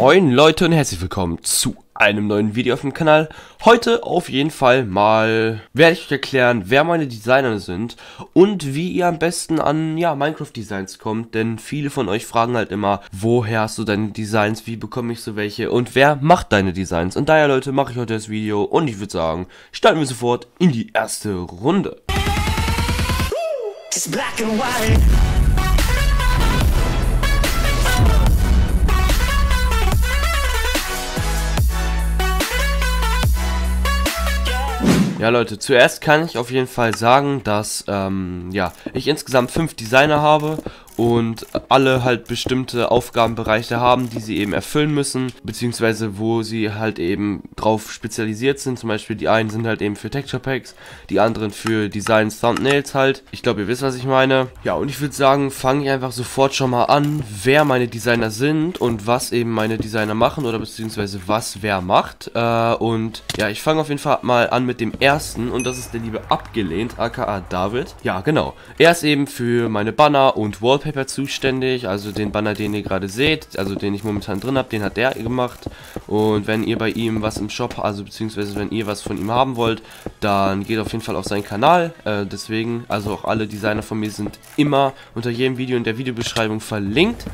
Moin Leute und herzlich willkommen zu einem neuen Video auf dem Kanal. Heute auf jeden Fall mal werde ich euch erklären, wer meine Designer sind und wie ihr am besten an ja, Minecraft Designs kommt, denn viele von euch fragen halt immer, woher hast du deine Designs, wie bekomme ich so welche und wer macht deine Designs. Und daher Leute, mache ich heute das Video und ich würde sagen, starten wir sofort in die erste Runde. It's black and white. Ja Leute, zuerst kann ich auf jeden Fall sagen, dass ähm, ja, ich insgesamt fünf Designer habe und alle halt bestimmte Aufgabenbereiche haben, die sie eben erfüllen müssen, beziehungsweise wo sie halt eben drauf spezialisiert sind. Zum Beispiel die einen sind halt eben für Texture Packs, die anderen für Designs, Thumbnails halt. Ich glaube, ihr wisst, was ich meine. Ja, und ich würde sagen, fange ich einfach sofort schon mal an, wer meine Designer sind und was eben meine Designer machen oder beziehungsweise was wer macht. Äh, und ja, ich fange auf jeden Fall mal an mit dem ersten und das ist der liebe Abgelehnt, aka David. Ja, genau. Er ist eben für meine Banner und Wallpaper Wallpaper zuständig, also den Banner, den ihr gerade seht, also den ich momentan drin habe, den hat der gemacht. Und wenn ihr bei ihm was im Shop, also beziehungsweise wenn ihr was von ihm haben wollt, dann geht auf jeden Fall auf seinen Kanal. Äh, deswegen, also auch alle Designer von mir sind immer unter jedem Video in der Videobeschreibung verlinkt.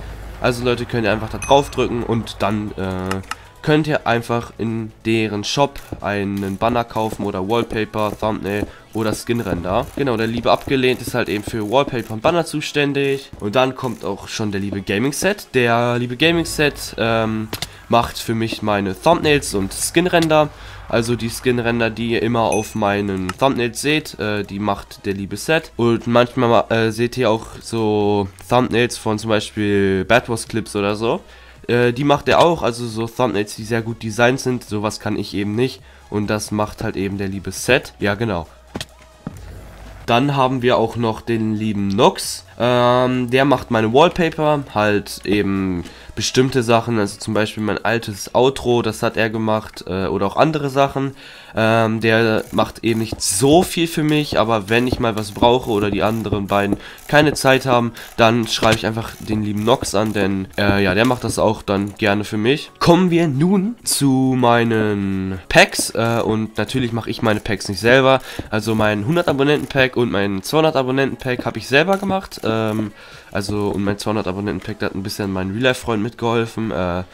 Also Leute, könnt ihr einfach da drauf drücken und dann äh, könnt ihr einfach in deren Shop einen Banner kaufen oder Wallpaper, Thumbnail oder Skinrender. Genau, der liebe Abgelehnt ist halt eben für Wallpaper und Banner zuständig. Und dann kommt auch schon der liebe Gaming Set. Der liebe Gaming Set ähm, macht für mich meine Thumbnails und Skinrender. Also die Skinrender, die ihr immer auf meinen Thumbnails seht, äh, die macht der liebe Set. Und manchmal äh, seht ihr auch so Thumbnails von zum Beispiel Bad Wars Clips oder so. Äh, die macht er auch, also so Thumbnails, die sehr gut designt sind. Sowas kann ich eben nicht. Und das macht halt eben der liebe Set. Ja, genau. Dann haben wir auch noch den lieben Nox. Ähm, der macht meine Wallpaper, halt eben bestimmte Sachen, also zum Beispiel mein altes Outro, das hat er gemacht, äh, oder auch andere Sachen. Ähm, der macht eben nicht so viel für mich, aber wenn ich mal was brauche oder die anderen beiden keine Zeit haben, dann schreibe ich einfach den lieben Nox an, denn äh, ja, der macht das auch dann gerne für mich. Kommen wir nun zu meinen Packs äh, und natürlich mache ich meine Packs nicht selber. Also mein 100 Abonnenten Pack und mein 200 Abonnenten Pack habe ich selber gemacht. Ähm, also, und mein 200 Abonnenten-Pack hat ein bisschen mein Real-Life-Freund mitgeholfen. Äh,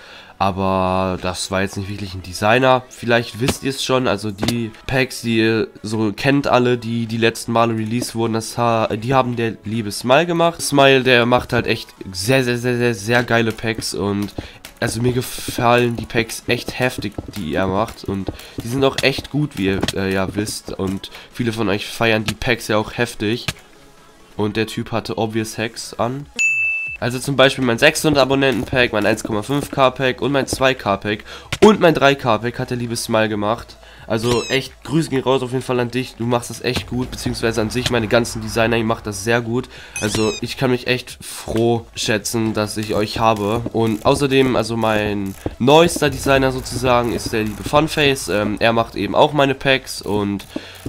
aber das war jetzt nicht wirklich ein Designer. Vielleicht wisst ihr es schon, also die Packs, die ihr so kennt alle, die die letzten Male released wurden, das die haben der liebe Smile gemacht. Smile, der macht halt echt sehr, sehr, sehr, sehr, sehr geile Packs und also mir gefallen die Packs echt heftig, die er macht und die sind auch echt gut, wie ihr äh, ja wisst und viele von euch feiern die Packs ja auch heftig. Und der Typ hatte Obvious Hacks an. Also zum Beispiel mein 600 Abonnenten Pack, mein 1,5k Pack und mein 2k Pack und mein 3k Pack hat der liebe Smile gemacht. Also echt, Grüße gehen raus auf jeden Fall an dich. Du machst das echt gut, beziehungsweise an sich, meine ganzen Designer, ihr macht das sehr gut. Also ich kann mich echt froh schätzen, dass ich euch habe. Und außerdem, also mein neuester Designer sozusagen ist der liebe Funface. Ähm, er macht eben auch meine Packs und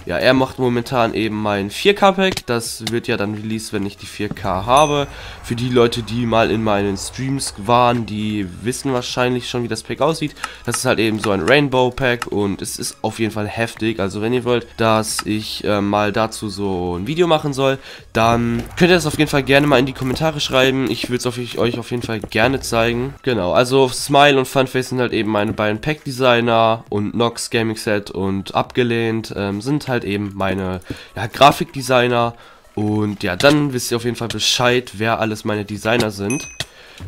ja, er macht momentan eben mein 4K-Pack. Das wird ja dann released, wenn ich die 4K habe. Für die Leute, die mal in meinen Streams waren, die wissen wahrscheinlich schon, wie das Pack aussieht. Das ist halt eben so ein Rainbow-Pack und es ist auf jeden Fall heftig. Also wenn ihr wollt, dass ich äh, mal dazu so ein Video machen soll, dann könnt ihr das auf jeden Fall gerne mal in die Kommentare schreiben. Ich würde es euch auf jeden Fall gerne zeigen. Genau, also Smile und Funface sind halt eben meine beiden Pack-Designer und Nox Gaming Set und Abgelehnt ähm, sind halt eben meine ja, Grafikdesigner. Und ja, dann wisst ihr auf jeden Fall Bescheid, wer alles meine Designer sind.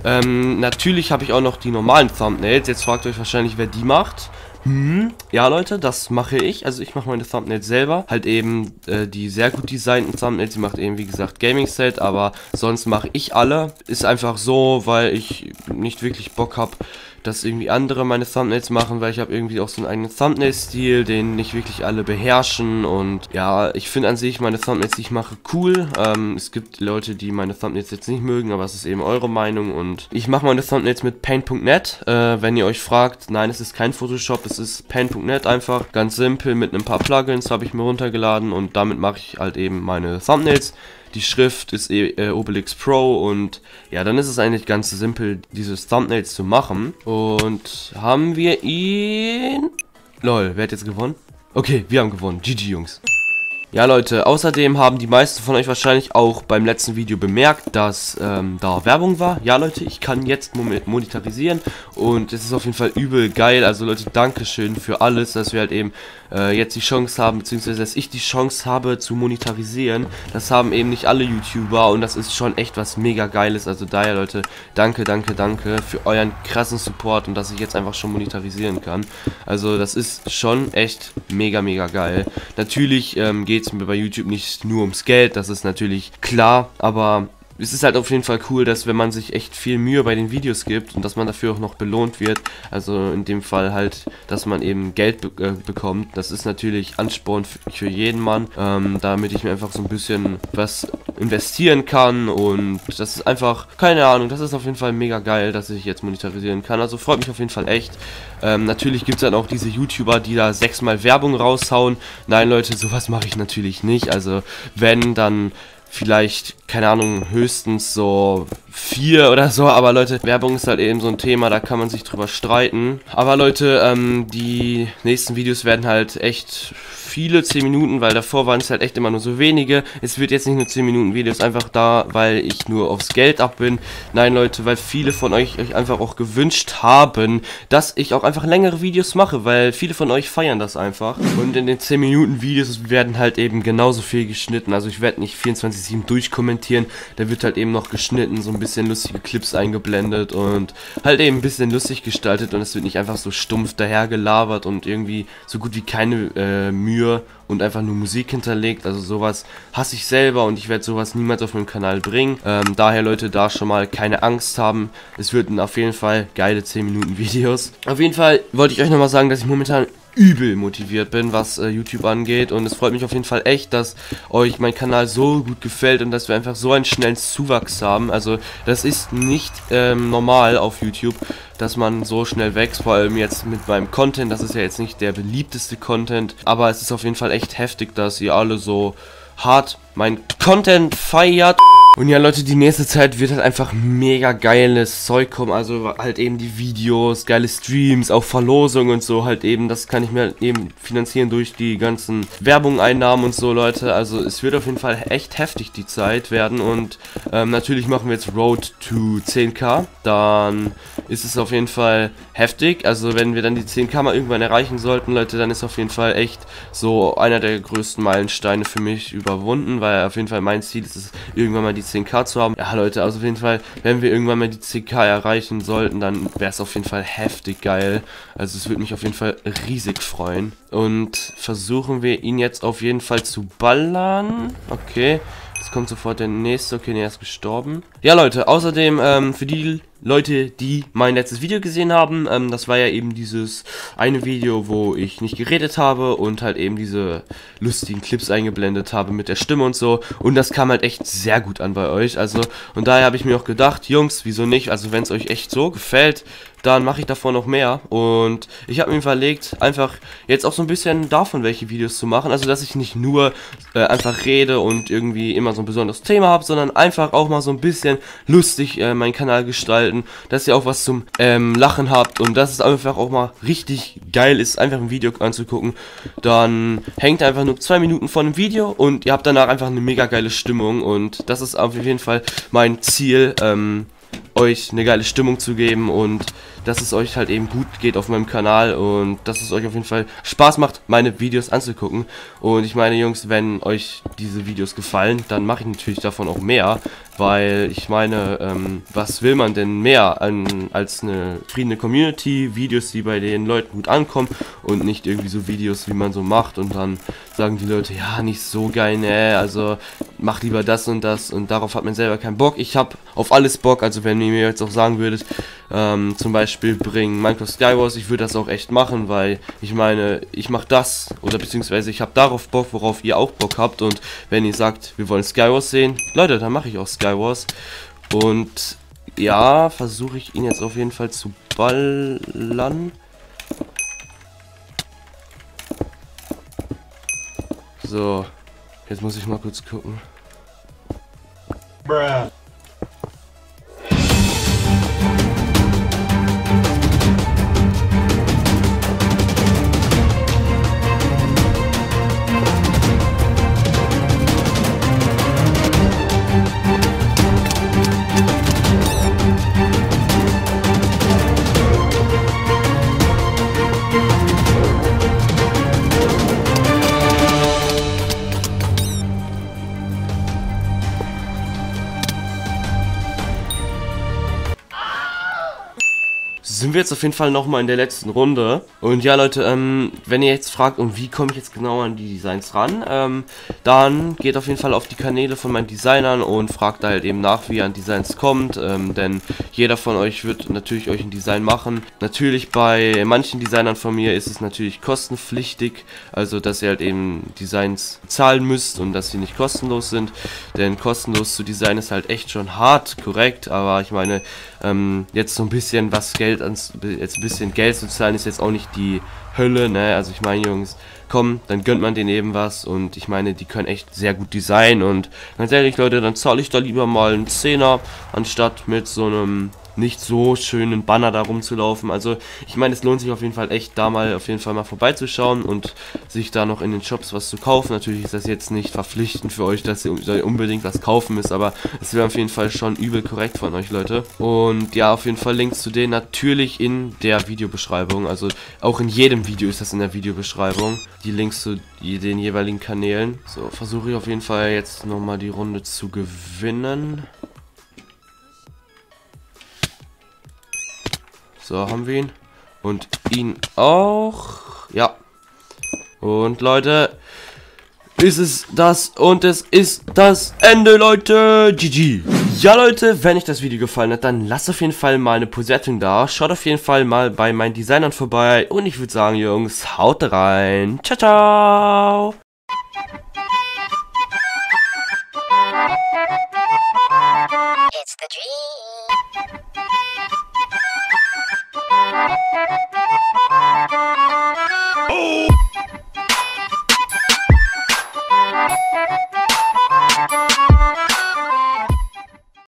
Ähm, natürlich habe ich auch noch die normalen Thumbnails. Jetzt fragt euch wahrscheinlich, wer die macht. Hm, ja Leute, das mache ich. Also ich mache meine Thumbnails selber. Halt eben äh, die sehr gut designten Thumbnails. Die macht eben wie gesagt Gaming Set, aber sonst mache ich alle. Ist einfach so, weil ich nicht wirklich Bock habe, dass irgendwie andere meine Thumbnails machen, weil ich habe irgendwie auch so einen eigenen Thumbnail-Stil, den nicht wirklich alle beherrschen und ja, ich finde an sich meine Thumbnails, die ich mache, cool. Ähm, es gibt Leute, die meine Thumbnails jetzt nicht mögen, aber es ist eben eure Meinung und ich mache meine Thumbnails mit Paint.net. Äh, wenn ihr euch fragt, nein, es ist kein Photoshop, es ist Paint.net einfach, ganz simpel, mit ein paar Plugins habe ich mir runtergeladen und damit mache ich halt eben meine Thumbnails. Die Schrift ist äh, Obelix Pro und ja, dann ist es eigentlich ganz simpel, dieses Thumbnails zu machen. Und haben wir ihn... Lol, wer hat jetzt gewonnen? Okay, wir haben gewonnen. GG, Jungs. Ja Leute, außerdem haben die meisten von euch wahrscheinlich auch beim letzten Video bemerkt, dass ähm, da Werbung war. Ja Leute, ich kann jetzt monetarisieren und es ist auf jeden Fall übel geil. Also Leute, Dankeschön für alles, dass wir halt eben äh, jetzt die Chance haben, beziehungsweise dass ich die Chance habe zu monetarisieren. Das haben eben nicht alle YouTuber und das ist schon echt was mega geiles. Also daher Leute, danke, danke, danke für euren krassen Support und dass ich jetzt einfach schon monetarisieren kann. Also das ist schon echt mega, mega geil. Natürlich ähm, geht es mir bei YouTube nicht nur ums Geld, das ist natürlich klar, aber es ist halt auf jeden Fall cool, dass wenn man sich echt viel Mühe bei den Videos gibt und dass man dafür auch noch belohnt wird, also in dem Fall halt, dass man eben Geld be äh, bekommt, das ist natürlich Ansporn für jeden Mann, ähm, damit ich mir einfach so ein bisschen was investieren kann und das ist einfach, keine Ahnung, das ist auf jeden Fall mega geil, dass ich jetzt monetarisieren kann, also freut mich auf jeden Fall echt. Ähm, natürlich gibt es dann auch diese YouTuber, die da sechsmal Werbung raushauen. Nein, Leute, sowas mache ich natürlich nicht, also wenn, dann vielleicht, keine Ahnung, höchstens so vier oder so. Aber Leute, Werbung ist halt eben so ein Thema, da kann man sich drüber streiten. Aber Leute, ähm, die nächsten Videos werden halt echt viele 10 Minuten, weil davor waren es halt echt immer nur so wenige. Es wird jetzt nicht nur 10 Minuten Videos, einfach da, weil ich nur aufs Geld ab bin. Nein, Leute, weil viele von euch euch einfach auch gewünscht haben, dass ich auch einfach längere Videos mache, weil viele von euch feiern das einfach. Und in den 10 Minuten Videos werden halt eben genauso viel geschnitten. Also ich werde nicht 24-7 durchkommentieren, da wird halt eben noch geschnitten, so ein bisschen lustige Clips eingeblendet und halt eben ein bisschen lustig gestaltet und es wird nicht einfach so stumpf dahergelabert und irgendwie so gut wie keine äh, Mühe Mühe und einfach nur Musik hinterlegt. Also sowas hasse ich selber und ich werde sowas niemals auf meinem Kanal bringen. Ähm, daher Leute, da schon mal keine Angst haben. Es wird auf jeden Fall geile 10 Minuten Videos. Auf jeden Fall wollte ich euch nochmal sagen, dass ich momentan übel motiviert bin, was äh, YouTube angeht. Und es freut mich auf jeden Fall echt, dass euch mein Kanal so gut gefällt und dass wir einfach so einen schnellen Zuwachs haben. Also das ist nicht ähm, normal auf YouTube, dass man so schnell wächst. Vor allem jetzt mit meinem Content. Das ist ja jetzt nicht der beliebteste Content. Aber es ist auf jeden Fall echt heftig, dass ihr alle so hart mein Content feiert. Und ja, Leute, die nächste Zeit wird halt einfach mega geiles Zeug kommen. Also halt eben die Videos, geile Streams, auch Verlosungen und so halt eben. Das kann ich mir eben finanzieren durch die ganzen Werbung-Einnahmen und so, Leute. Also es wird auf jeden Fall echt heftig die Zeit werden. Und ähm, natürlich machen wir jetzt Road to 10k. Dann ist es auf jeden Fall heftig. Also wenn wir dann die 10k mal irgendwann erreichen sollten, Leute, dann ist auf jeden Fall echt so einer der größten Meilensteine für mich überwunden. Weil auf jeden Fall mein Ziel ist es, irgendwann mal die 10k zu haben. Ja, Leute, also auf jeden Fall, wenn wir irgendwann mal die 10k erreichen sollten, dann wäre es auf jeden Fall heftig geil. Also es würde mich auf jeden Fall riesig freuen. Und versuchen wir ihn jetzt auf jeden Fall zu ballern. Okay. Jetzt kommt sofort der nächste. Okay, der ist gestorben. Ja, Leute, außerdem ähm, für die Leute, die mein letztes Video gesehen haben, ähm, das war ja eben dieses eine Video, wo ich nicht geredet habe und halt eben diese lustigen Clips eingeblendet habe mit der Stimme und so. Und das kam halt echt sehr gut an bei euch. Also, und daher habe ich mir auch gedacht, Jungs, wieso nicht? Also, wenn es euch echt so gefällt, dann mache ich davon noch mehr. Und ich habe mir überlegt, einfach jetzt auch so ein bisschen davon welche Videos zu machen. Also, dass ich nicht nur äh, einfach rede und irgendwie immer so ein besonderes Thema habe, sondern einfach auch mal so ein bisschen lustig äh, meinen Kanal gestalten halten, dass ihr auch was zum ähm, Lachen habt und dass es einfach auch mal richtig geil ist, einfach ein Video anzugucken. Dann hängt einfach nur zwei Minuten von dem Video und ihr habt danach einfach eine mega geile Stimmung und das ist auf jeden Fall mein Ziel, ähm, euch eine geile Stimmung zu geben und dass es euch halt eben gut geht auf meinem Kanal und dass es euch auf jeden Fall Spaß macht, meine Videos anzugucken. Und ich meine, Jungs, wenn euch diese Videos gefallen, dann mache ich natürlich davon auch mehr, weil ich meine, ähm, was will man denn mehr an, als eine zufriedene Community, Videos, die bei den Leuten gut ankommen und nicht irgendwie so Videos, wie man so macht und dann sagen die Leute, ja, nicht so geil, ne, also mach lieber das und das und darauf hat man selber keinen Bock. Ich habe auf alles Bock, also wenn ihr mir jetzt auch sagen würdet, ähm, zum Beispiel bringen Minecraft Skywars, ich würde das auch echt machen, weil ich meine, ich mache das oder beziehungsweise ich habe darauf Bock, worauf ihr auch Bock habt und wenn ihr sagt, wir wollen Skywars sehen, Leute, dann mache ich auch Skywars und ja, versuche ich ihn jetzt auf jeden Fall zu ballern. So, jetzt muss ich mal kurz gucken. Bruh. Sind wir jetzt auf jeden Fall nochmal in der letzten Runde. Und ja, Leute, ähm, wenn ihr jetzt fragt, und wie komme ich jetzt genau an die Designs ran, ähm, dann geht auf jeden Fall auf die Kanäle von meinen Designern und fragt da halt eben nach, wie ihr an Designs kommt. Ähm, denn jeder von euch wird natürlich euch ein Design machen. Natürlich bei manchen Designern von mir ist es natürlich kostenpflichtig, also dass ihr halt eben Designs zahlen müsst und dass sie nicht kostenlos sind. Denn kostenlos zu designen ist halt echt schon hart, korrekt, aber ich meine, ähm, jetzt so ein bisschen was Geld ans, jetzt ein bisschen Geld zu zahlen ist jetzt auch nicht die Hölle, ne? Also ich meine, Jungs, komm, dann gönnt man denen eben was und ich meine, die können echt sehr gut designen und ganz ehrlich, Leute, dann zahle ich da lieber mal einen Zehner, anstatt mit so einem nicht so schönen Banner da rumzulaufen. Also ich meine, es lohnt sich auf jeden Fall echt, da mal auf jeden Fall mal vorbeizuschauen und sich da noch in den Shops was zu kaufen. Natürlich ist das jetzt nicht verpflichtend für euch, dass ihr unbedingt was kaufen müsst, aber es wäre auf jeden Fall schon übel korrekt von euch, Leute. Und ja, auf jeden Fall Links zu denen natürlich in der Videobeschreibung. Also auch in jedem Video ist das in der Videobeschreibung. Die Links zu den jeweiligen Kanälen. So, versuche ich auf jeden Fall jetzt nochmal die Runde zu gewinnen. So, haben wir ihn. Und ihn auch. Ja. Und Leute, ist es das und es ist das Ende, Leute. GG. Ja, Leute, wenn euch das Video gefallen hat, dann lasst auf jeden Fall mal eine Bewertung da. Schaut auf jeden Fall mal bei meinen Designern vorbei. Und ich würde sagen, Jungs, haut rein. Ciao, ciao. It's the dream. Ha ha.